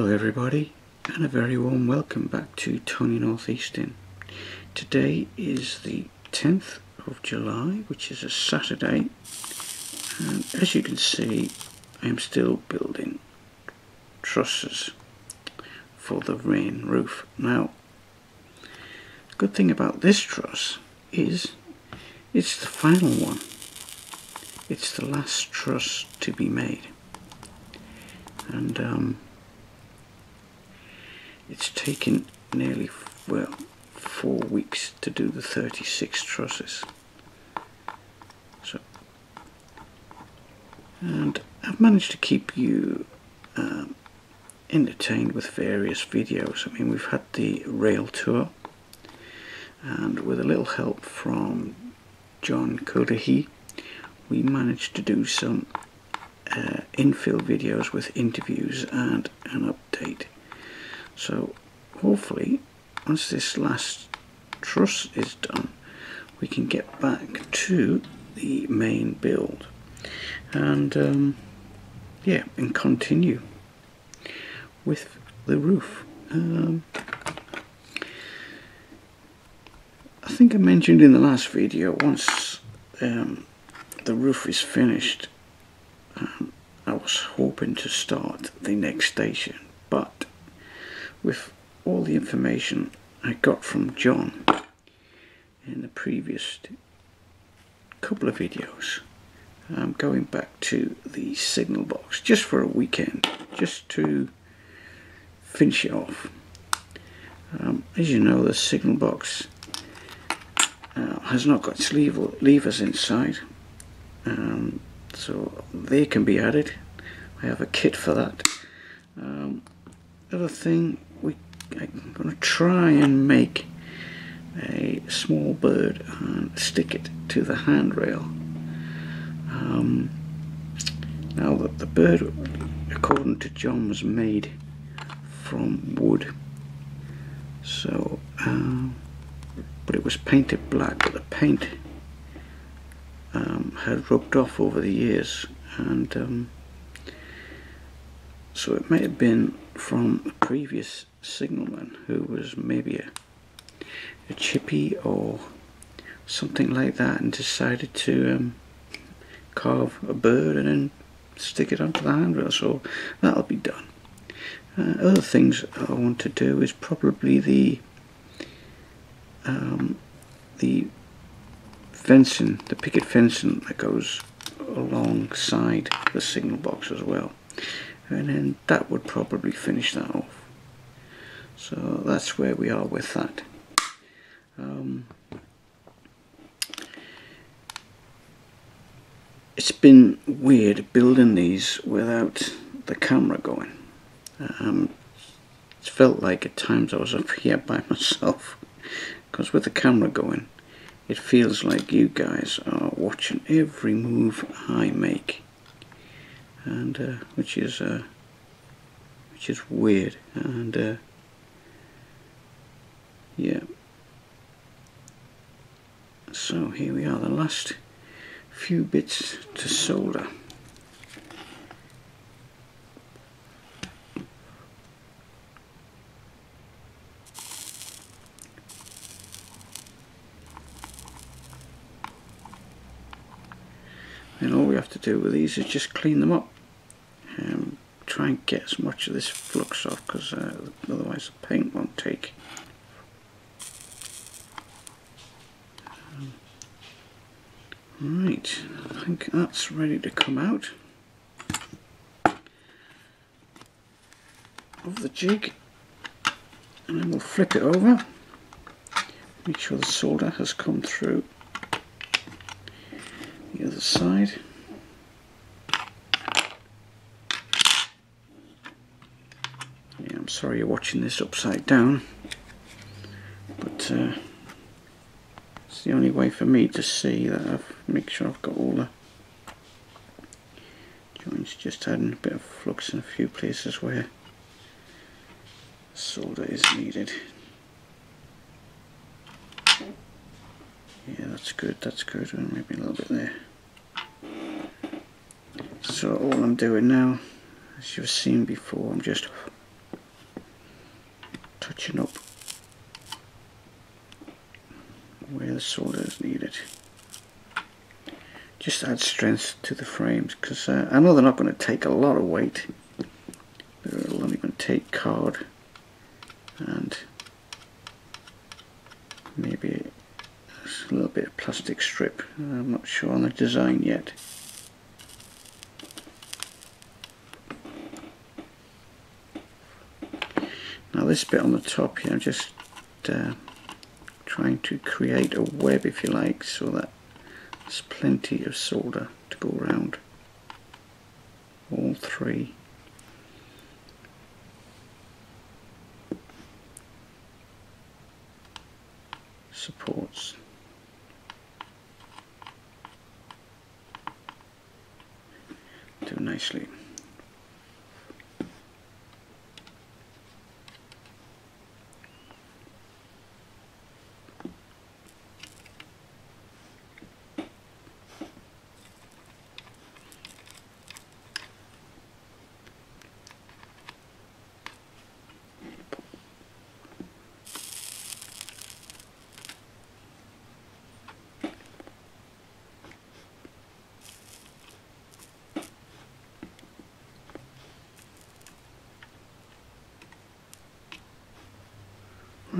Hello everybody and a very warm welcome back to Tony Northeastern. Today is the 10th of July which is a Saturday and as you can see I'm still building trusses for the rain roof. Now good thing about this truss is it's the final one. It's the last truss to be made and um, it's taken nearly, well, four weeks to do the 36 trusses. So, and I've managed to keep you um, entertained with various videos. I mean, we've had the rail tour, and with a little help from John Kodahi, we managed to do some uh, infill videos with interviews and an update. So hopefully once this last truss is done we can get back to the main build and um, yeah and continue with the roof. Um, I think I mentioned in the last video once um, the roof is finished um, I was hoping to start the next station but with all the information I got from John in the previous couple of videos. I'm going back to the signal box just for a weekend, just to finish it off. Um, as you know, the signal box uh, has not got sleeve levers inside, um, so they can be added. I have a kit for that. Um, other thing try and make a small bird and stick it to the handrail. Um, now that the bird, according to John, was made from wood. So, um, but it was painted black, but the paint um, had rubbed off over the years, and um, so it may have been from a previous signalman who was maybe a, a chippy or something like that and decided to um, carve a bird and then stick it onto the handrail. So that'll be done. Uh, other things I want to do is probably the um, the fencing, the picket fencing that goes alongside the signal box as well. And then that would probably finish that off so that's where we are with that. Um, it's been weird building these without the camera going. Um, it's felt like at times I was up here by myself because with the camera going it feels like you guys are watching every move I make. And uh, which is uh, which is weird. And uh, yeah. So here we are the last few bits to solder. And all we have to do with these is just clean them up. And try and get as much of this flux off because uh, otherwise the paint won't take right I think that's ready to come out of the jig and then we'll flip it over make sure the solder has come through the other side. Yeah, I'm sorry you're watching this upside down, but uh, it's the only way for me to see that I've make sure I've got all the joints just adding a bit of flux in a few places where solder is needed. Yeah, that's good, that's good, and maybe a little bit there. So all I'm doing now, as you've seen before, I'm just touching up where the solder is needed. Just add strength to the frames because uh, I know they're not going to take a lot of weight. They're only going to take card and maybe a little bit of plastic strip. I'm not sure on the design yet. Now this bit on the top here, I'm just uh, trying to create a web if you like so that there's plenty of solder to go around all three supports. Do nicely.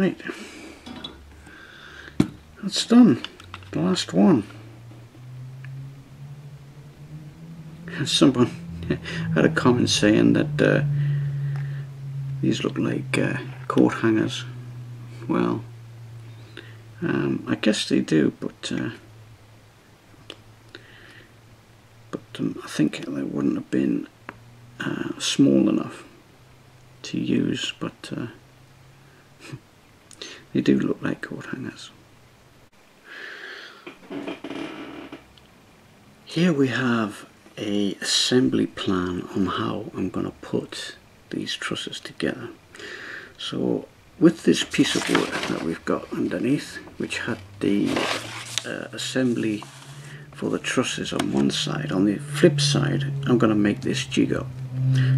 Right, that's done. The last one. Someone had a comment saying that uh, these look like uh, coat hangers. Well, um, I guess they do, but uh, but um, I think they wouldn't have been uh, small enough to use. But uh, they do look like coat hangers. Here we have a assembly plan on how I'm going to put these trusses together. So with this piece of wood that we've got underneath, which had the uh, assembly for the trusses on one side, on the flip side I'm going to make this jig up.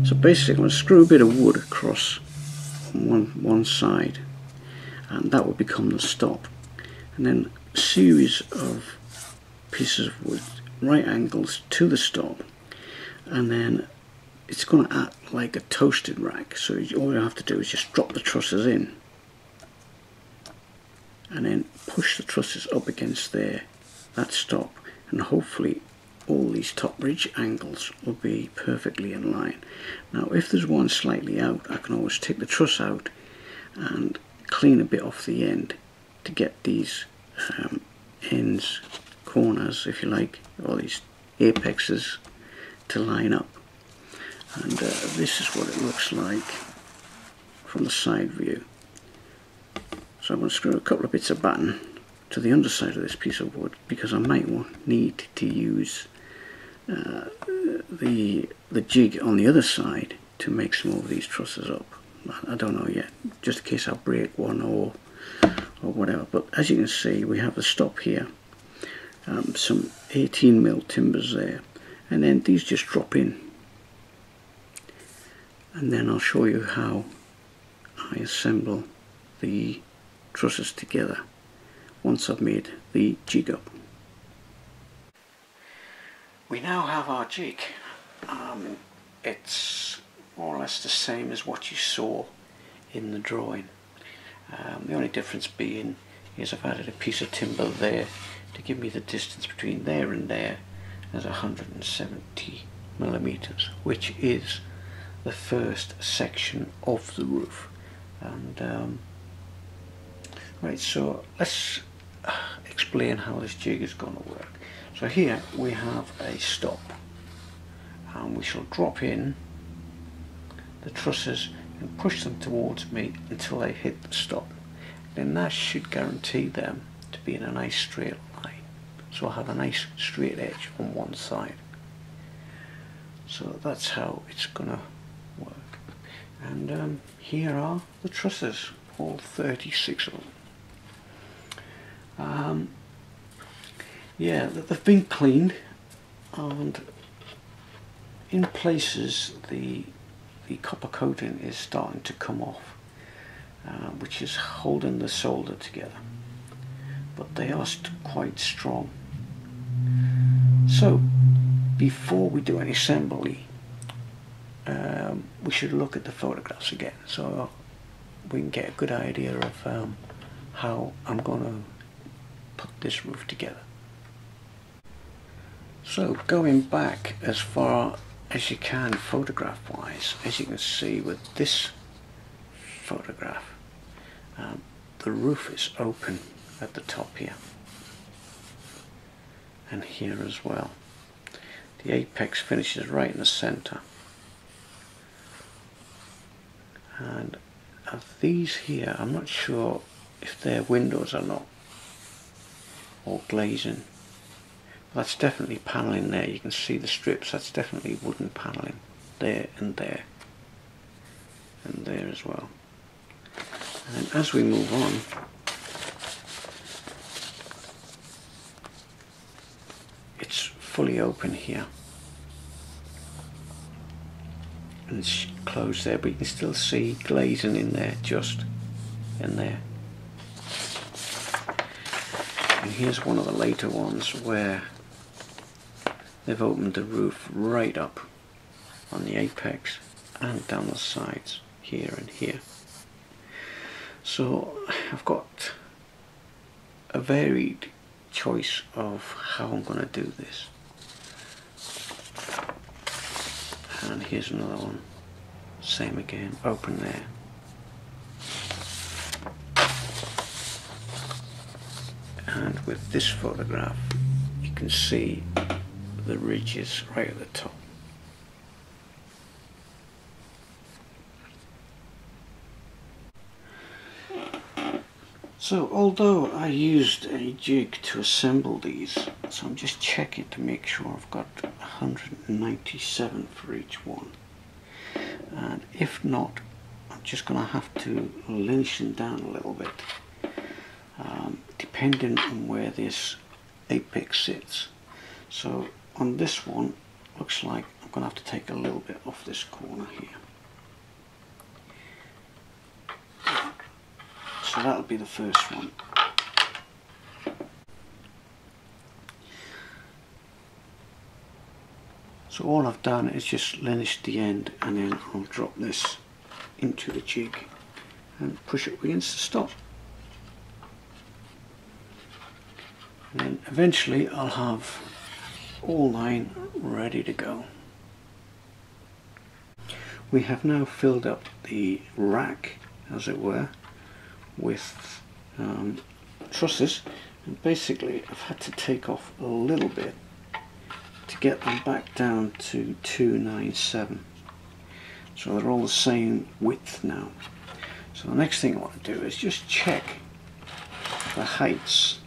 So basically I'm going to screw a bit of wood across on one, one side and that will become the stop. And then a series of pieces of wood right angles to the stop. And then it's going to act like a toasted rack. So all you have to do is just drop the trusses in. And then push the trusses up against there that stop. And hopefully all these top ridge angles will be perfectly in line. Now if there's one slightly out I can always take the truss out and clean a bit off the end to get these um, ends, corners if you like, all these apexes to line up. And uh, this is what it looks like from the side view. So I'm going to screw a couple of bits of batten to the underside of this piece of wood because I might need to use uh, the the jig on the other side to make some of these trusses up. I don't know yet, just in case I break one or or whatever. But as you can see, we have a stop here, um, some 18 mil timbers there, and then these just drop in. And then I'll show you how I assemble the trusses together once I've made the jig up. We now have our jig. Um, it's more or less the same as what you saw in the drawing. Um, the only difference being is I've added a piece of timber there to give me the distance between there and there as 170 millimeters, which is the first section of the roof. And um, right, so let's explain how this jig is going to work. So here we have a stop, and we shall drop in the trusses and push them towards me until they hit the stop. Then that should guarantee them to be in a nice straight line. So I have a nice straight edge on one side. So that's how it's going to work. And um, here are the trusses, all 36 of them. Um, yeah, they've been cleaned and in places the the copper coating is starting to come off uh, which is holding the solder together but they are quite strong so before we do any assembly um, we should look at the photographs again so we can get a good idea of um, how I'm going to put this roof together. So going back as far as you can photograph wise, as you can see with this photograph, um, the roof is open at the top here and here as well. The apex finishes right in the center and of these here I'm not sure if they're windows or not or glazing that's definitely paneling there. You can see the strips. That's definitely wooden paneling there and there and there as well. And as we move on it's fully open here. And it's closed there but you can still see glazing in there just in there. And here's one of the later ones where they've opened the roof right up on the apex and down the sides here and here. So I've got a varied choice of how I'm going to do this. And here's another one. Same again. Open there. And with this photograph you can see the ridges right at the top So although I used a jig to assemble these, so I'm just checking to make sure I've got 197 for each one. And if not, I'm just going to have to linish them down a little bit, um, depending on where this apex sits. So on this one, looks like I'm going to have to take a little bit off this corner here. So that'll be the first one. So all I've done is just linished the end and then I'll drop this into the jig and push it against the stop. And then eventually I'll have all nine ready to go. We have now filled up the rack as it were with um, trusses. And basically I've had to take off a little bit to get them back down to 297 so they're all the same width now. So the next thing I want to do is just check the heights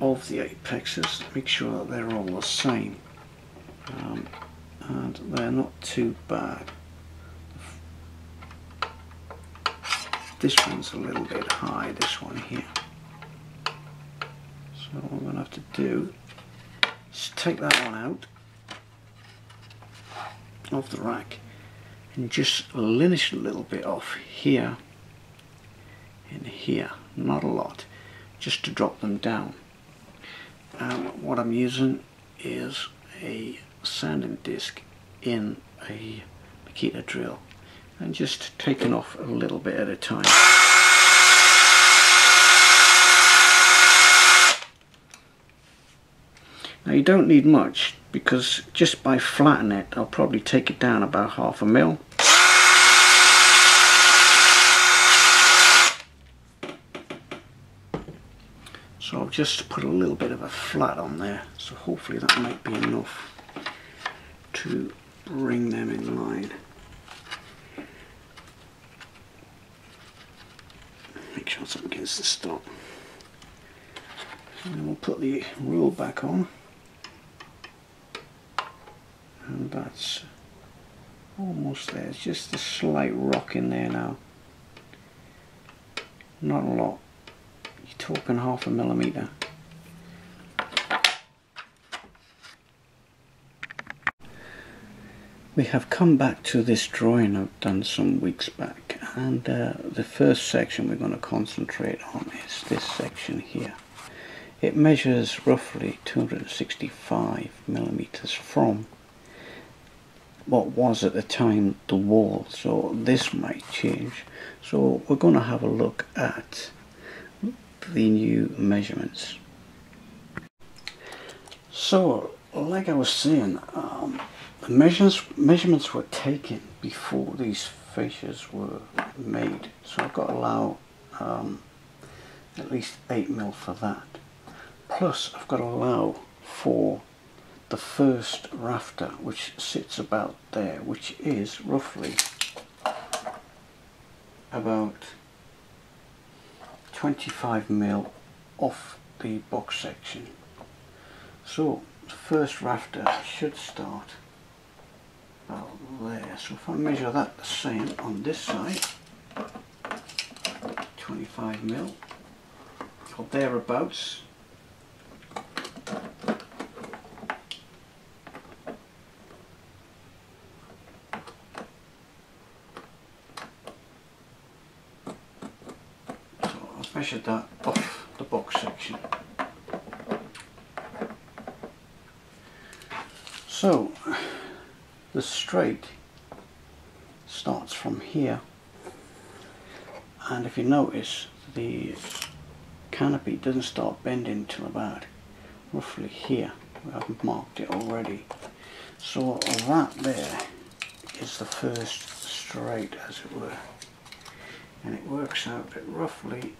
of the apexes make sure that they're all the same um, and they're not too bad this one's a little bit high, this one here. So what I'm going to have to do is take that one out of the rack and just linish a little bit off here and here, not a lot, just to drop them down. Um, what I'm using is a sanding disc in a Makita drill and just taking off a little bit at a time. Now you don't need much because just by flattening it I'll probably take it down about half a mil. So I'll just put a little bit of a flat on there so hopefully that might be enough to bring them in line. Make sure it's up against the stop. And then we'll put the rule back on. And that's almost there. It's just a slight rock in there now. Not a lot. You're talking half a millimetre. We have come back to this drawing I've done some weeks back and uh, the first section we're going to concentrate on is this section here. It measures roughly 265 millimeters from what was at the time the wall so this might change so we're going to have a look at the new measurements. So like I was saying um, the measurements measurements were taken before these fascias were made. So I've got to allow um, at least 8 mil for that. Plus I've got to allow for the first rafter which sits about there which is roughly about 25 mil off the box section. So the first rafter should start about there. So if I measure that the same on this side 25 mil or thereabouts measured that uh, off the box section. So the straight starts from here. And if you notice the canopy doesn't start bending till about roughly here. I've marked it already. So that there is the first straight as it were. And it works out at roughly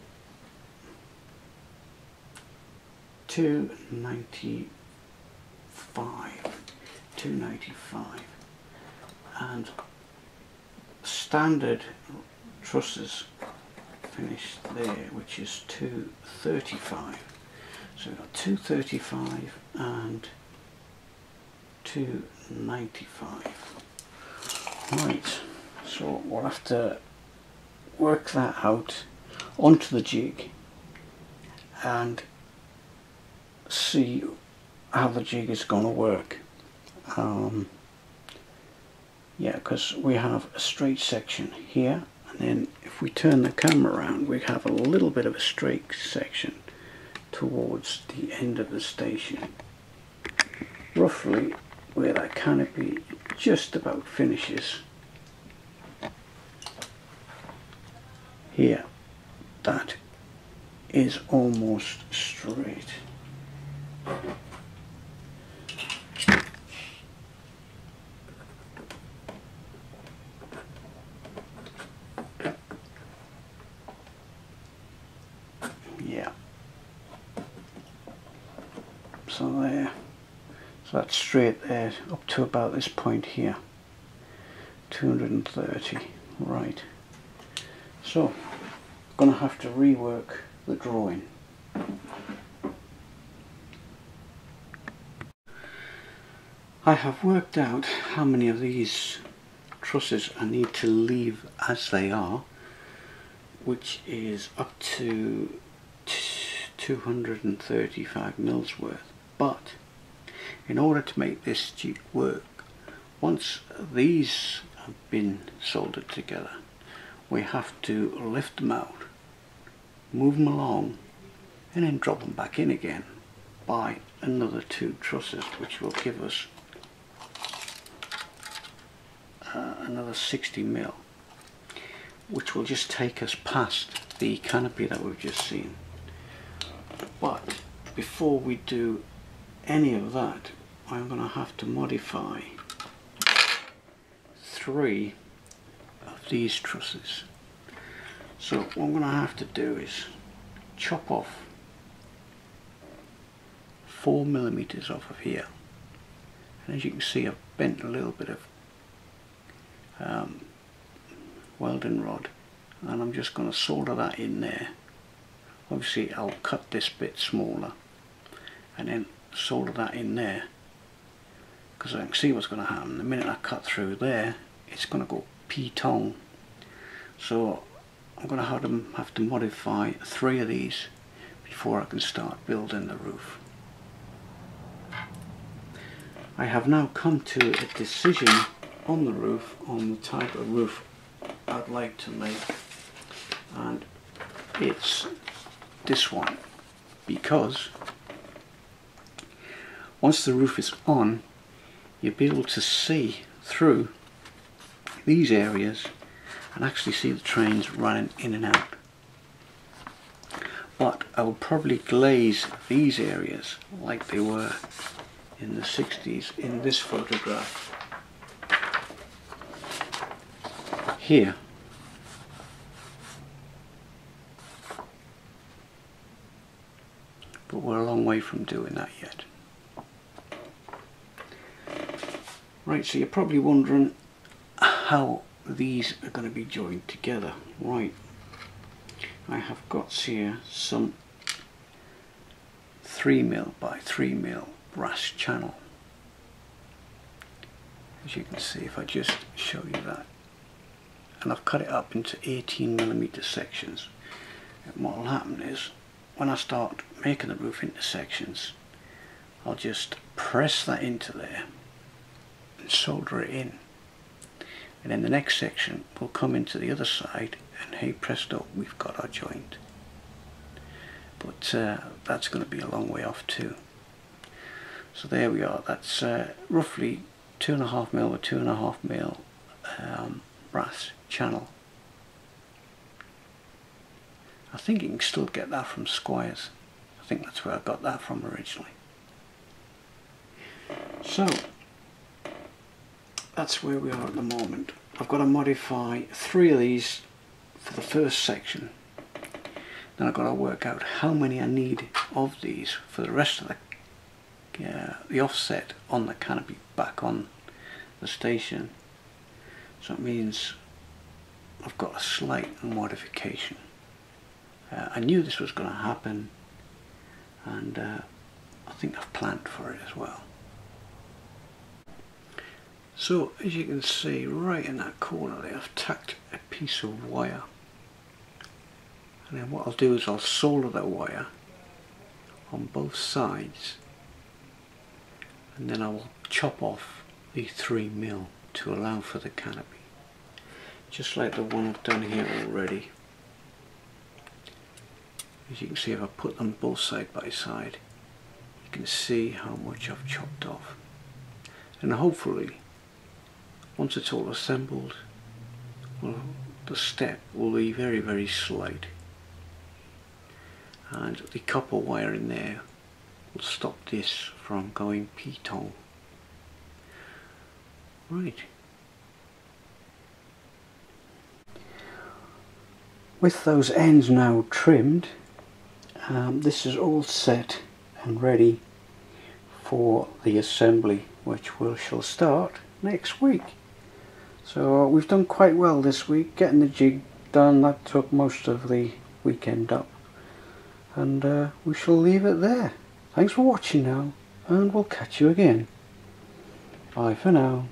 295 295 and standard trusses finished there which is 235 so we've got 235 and 295 right so we'll have to work that out onto the jig and see how the jig is going to work. Um, yeah, because we have a straight section here, and then if we turn the camera around, we have a little bit of a straight section towards the end of the station. Roughly where that canopy just about finishes. Here, that is almost straight. Yeah. So there. So that's straight there up to about this point here. 230. Right. So, I'm gonna have to rework the drawing. I have worked out how many of these trusses I need to leave as they are which is up to 235 mils worth. But in order to make this jig work once these have been soldered together we have to lift them out move them along and then drop them back in again by another two trusses which will give us uh, another 60 mil which will just take us past the canopy that we've just seen. But before we do any of that I'm going to have to modify three of these trusses. So what I'm going to have to do is chop off four millimeters off of here. And as you can see I've bent a little bit of um, welding rod and I'm just going to solder that in there. Obviously I'll cut this bit smaller and then solder that in there because I can see what's going to happen. The minute I cut through there it's going to go Pete Tong so I'm going to have to, have to modify three of these before I can start building the roof. I have now come to a decision on the roof on the type of roof I'd like to make and it's this one because once the roof is on you'll be able to see through these areas and actually see the trains running in and out. But I will probably glaze these areas like they were in the 60s in this photograph here. But we're a long way from doing that yet. Right so you're probably wondering how these are going to be joined together. Right. I have got here some 3 mil by 3 mil brass channel. As you can see if I just show you that and I've cut it up into 18 millimeter sections. And what will happen is when I start making the roof into sections I'll just press that into there and solder it in. And then the next section will come into the other side and hey presto we've got our joint. But uh, that's going to be a long way off too. So there we are. That's uh, roughly two and a half mil or two and a half mil um, brass channel. I think you can still get that from Squires. I think that's where I got that from originally. So that's where we are at the moment. I've got to modify three of these for the first section. Then I've got to work out how many I need of these for the rest of the uh, the offset on the canopy back on the station so it means I've got a slight modification. Uh, I knew this was going to happen and uh, I think I've planned for it as well. So as you can see right in that corner there I've tacked a piece of wire. And then what I'll do is I'll solder that wire on both sides and then I will chop off the 3 mil to allow for the canopy. Just like the one I've done here already. As you can see if I put them both side by side you can see how much I've chopped off. And hopefully once it's all assembled well, the step will be very very slight. And the copper wire in there will stop this from going Pete Tong right with those ends now trimmed um, this is all set and ready for the assembly which we shall start next week so uh, we've done quite well this week, getting the jig done, that took most of the weekend up. And uh, we shall leave it there. Thanks for watching now, and we'll catch you again. Bye for now.